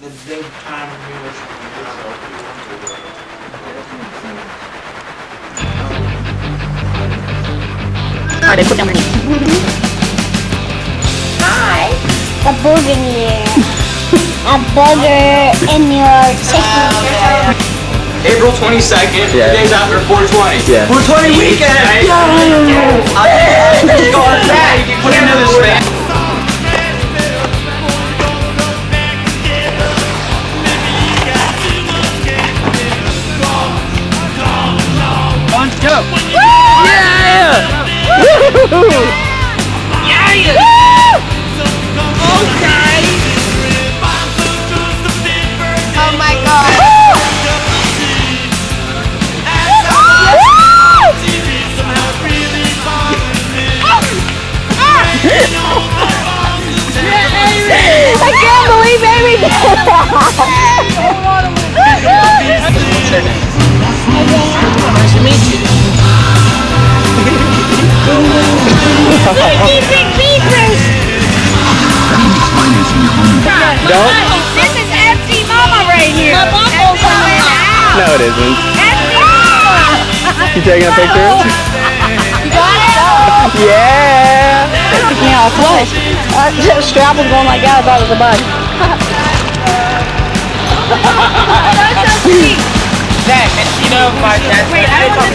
the daytime news. Alright, put down your knee. Hi. A booger in here. A booger in your chicken. April 22nd, Yeah. days after 420. Yeah. 420 weekend! Yeah, Right? Let's go on that. You can put into this man. Let's go! Oh my god. I can't believe Amy did Nice Don't? This is FC Mama right here. No, it isn't. FC Mama. You taking a picture? You got it? Yeah! Yeah, close. Uh, strap was going like that. I thought it was a bug. That's so sweet. Zach, and you know my dad's Wait, I face on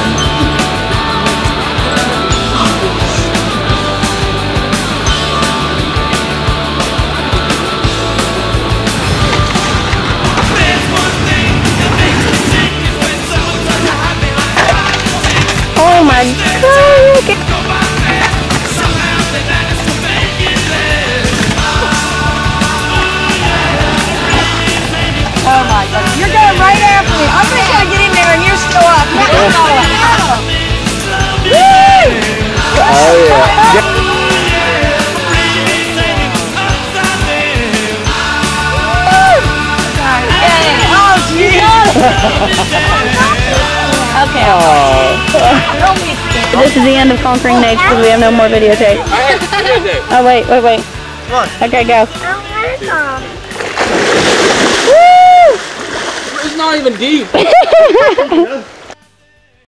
Okay. Oh. This is the end of Conquering Nature because we have no more videotape. Alright. Oh, wait, wait, wait. Come on. Okay, go. It's not even deep.